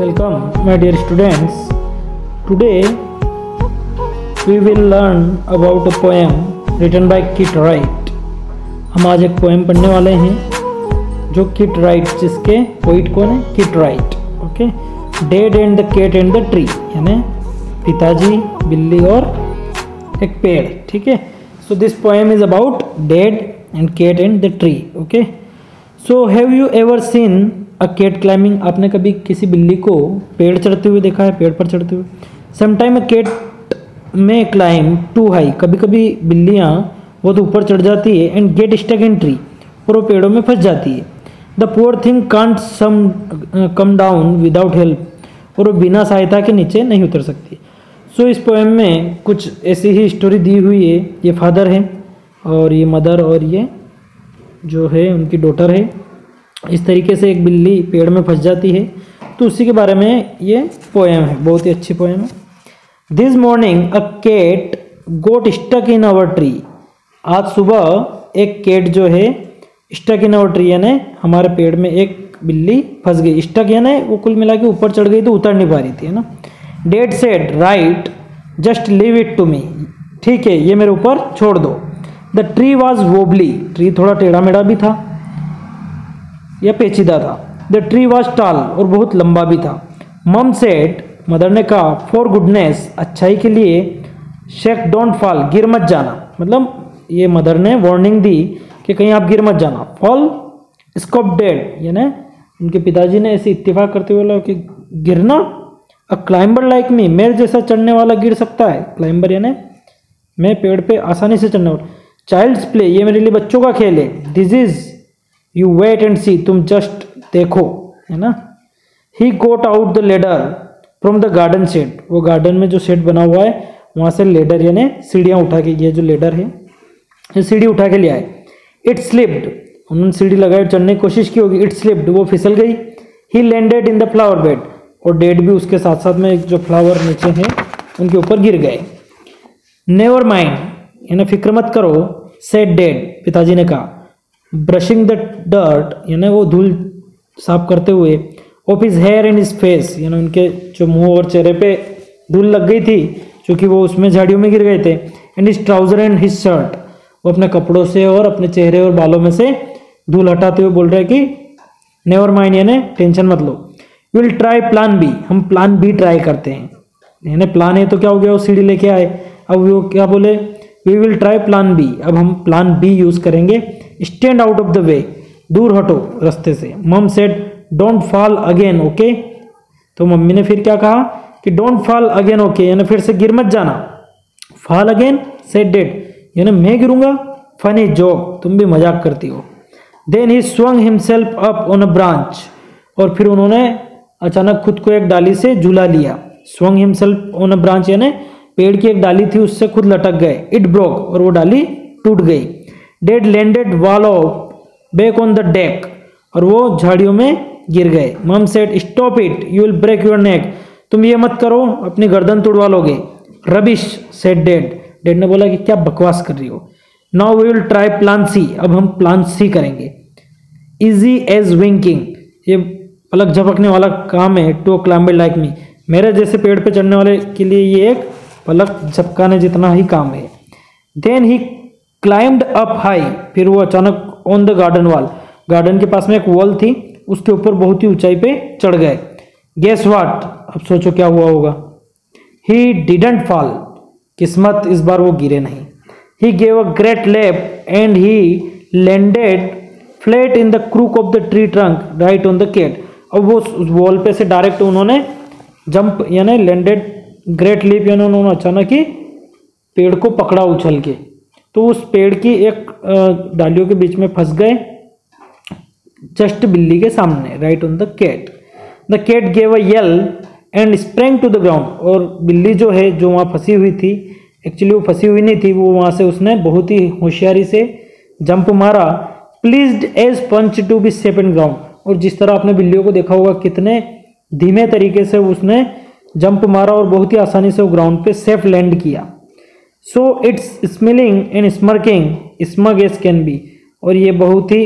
Welcome, my dear students. Today we will learn about a poem written by Kit Wright. हम आज एक poem पढ़ने वाले हैं जो किट राइट जिसके पोइट कौन है Kit Wright okay dad and the cat and the tree यानी पिताजी बिल्ली और एक पेड़ ठीक है so this poem is about dad and cat and the tree okay so have you ever seen a cat climbing आपने कभी किसी बिल्ली को पेड़ चढ़ते हुए देखा है पेड़ पर चढ़ते हुए? Sometime a cat may climb too high कभी कभी बिल्लियाँ बहुत ऊपर चढ़ जाती है and get stuck in tree और वो पेड़ों में फंस जाती है। The poor thing can't some come down without help और वो बिना सहायता के नीचे नहीं उतर सकती। सो so, इस पोएम में कुछ ऐसी ही स्टोरी दी हुई है। ये फादर है और ये मदर और ये जो है उनकी डॉटर है। इस तरीके से एक बिल्ली पेड़ में फंस जाती है। तो उसी के बारे में ये पोएम है, बहुत ही अच्छी पोएम है। This morning a cat got stuck in our tree आज सुबह एक केट जो है स्टक इन अवर ट्री यानी हमारे पेड़ में एक बिल्ली फंस गई। स्टक यानी वो कुल मिला के ऊपर चढ़ गई तो उतर नहीं पा रही थी, है ना? Dad said right just leave it to me ठीक है, ये मेरे ऊपर छोड़ दो. The tree was wobbly tree थोड़ा टेढ़ा मेढ़ा भी था। या पेचीदा था। द ट्री वॉज़ टाल और बहुत लंबा भी था। मम सेट मदर ने कहा फॉर गुडनेस अच्छाई के लिए शेक डोंट फॉल गिर मत जाना। मतलब ये मदर ने वार्निंग दी कि कहीं आप गिर मत जाना। फॉल स्कॉप डेड यानी उनके पिताजी ने ऐसे इत्तेफाक करते हुए बोला कि गिरना? अ क्लाइंबर लाइक मी मेरे जैसा चढ़ने वाला गिर सकता है। क्लाइंबर यानी मैं पेड़ पे आसानी से चढ़ने वाला। चाइल्ड्स प्ले ये मेरे लिए बच्चों का खेल है। This is you wait and see तुम जस्ट देखो, है ना? He got out the ladder from the garden shed वो गार्डन में जो सेट बना हुआ है, वहाँ से लेडर यानी सीढ़ियाँ उठा के, ये जो लेडर है, ये सीढ़ी उठा के ले आए। इट स्लिप्ड उन्होंने सीढ़ी लगाई चढ़ने की कोशिश की होगी। इट स्लिप्ड वो फिसल गई। He landed in the flower bed और डेड भी उसके साथ साथ में जो फ्लावर नीचे हैं, उनके ऊपर गिर गए। नेवर माइंड यानी फ़िक्र मत करो। सेट डेड पिताजी ने कहा। ब्रशिंग द डर्ट यानी वो धूल साफ़ करते हुए off his hair and his face यानी उनके जो मुँह और चेहरे पे धूल लग गई थी, क्योंकि वो उसमें झाड़ियों में गिर गए थे and his trouser and his shirt वो अपने कपड़ों से और अपने चेहरे और बालों में से धूल हटाते हुए बोल रहे हैं कि नेवर माइंड यानी टेंशन मत लो। विल ट्राई प्लान बी हम प्लान बी ट्राई करते हैं। यानी प्लान ए तो क्या हो गया, वो सीढ़ी लेके आए। अब वो क्या बोले? We will try plan B अब हम प्लान बी यूज़ करेंगे। Stand out of the way, दूर हटो रास्ते से। Mum said don't fall again okay तो मम्मी ने फिर क्या कहा कि डोंट फॉल अगेन ओके यानी फिर से गिर मत जाना। फॉल अगेन सेड डेड यानी मैं गिरूँगा फनी जोक तुम भी मज़ाक करती हो। Then he swung himself up on a branch और फिर उन्होंने अचानक खुद को एक डाली से झूला लिया। Swung himself on a branch यानी पेड़ की एक डाली थी, उससे खुद लटक गए। इट ब्रोक और वो डाली टूट गई। Dad landed wall off back on the deck और वो झाड़ियों में गिर गए। Mum said stop it, you will break your neck. तुम ये मत करो, अपनी गर्दन तोड़वा लोगे। Rubbish set dead. डेड ने बोला कि, क्या बकवास कर रही हो? Now we will try plan C अब हम प्लान सी करेंगे। इजी एज विंकिंग ये पलक झपकने वाला काम है टू क्लाइंबर लाइक मी मेरे जैसे पेड़ पे चढ़ने वाले के लिए ये एक पलक झपकाने जितना ही काम है। Then he climbed up high, फिर वो अचानक on the garden wall garden के पास में एक वॉल थी, उसके ऊपर बहुत ही ऊंचाई पे चढ़ गए। गेस वाट अब सोचो क्या हुआ होगा। ही डिडेंट फॉल किस्मत इस बार वो गिरे नहीं। He gave a great leap and he landed flat in the crook of the tree trunk right on the cat अब वो उस वॉल पे से डायरेक्ट उन्होंने जंप यानी लैंडेड ग्रेट लीप यानी उन्होंने अचानक ही पेड़ को पकड़ा उछल के। तो उस पेड़ की एक डालियों के बीच में फंस गए। जस्ट बिल्ली के सामने right on the cat the cat gave a yell and sprang to the ground और बिल्ली जो है, जो वहाँ फंसी हुई थी एक्चुअली वो फंसी हुई नहीं थी, वो वहाँ से उसने बहुत ही होशियारी से जंप मारा। Please as punch to be safe and ground और जिस तरह आपने बिल्लियों को देखा होगा, कितने धीमे तरीके से उसने जंप मारा और बहुत ही आसानी से वो ग्राउंड पे सेफ़ लैंड किया। So it's smelling and smirking smug as can be और ये बहुत ही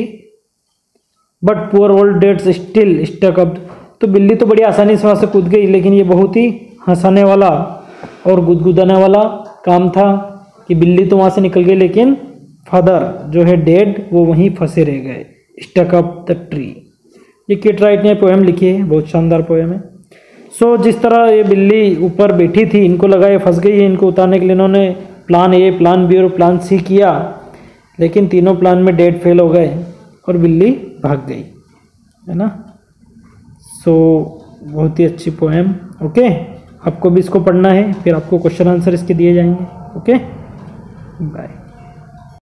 but poor old dad's still stuck up तो बिल्ली तो बड़ी आसानी से वहाँ से कूद गई, लेकिन ये बहुत ही हंसाने वाला और गुदगुदाने वाला काम था कि बिल्ली तो वहाँ से निकल गई, लेकिन फादर जो है डेड वो वहीं फंसे रह गए स्टक अप द ट्री ये किट राइट ने पोएम लिखी है, बहुत शानदार पोएम है। सो जिस तरह ये बिल्ली ऊपर बैठी थी, इनको लगा ये फंस गई है, इनको उतारने के लिए इन्होंने प्लान ए प्लान बी और प्लान सी किया। लेकिन तीनों प्लान में डेट फेल हो गए और बिल्ली भाग गई, है ना? सो बहुत ही अच्छी पोएम ओके आपको भी इसको पढ़ना है, फिर आपको क्वेश्चन आंसर इसके दिए जाएँगे ओके बाय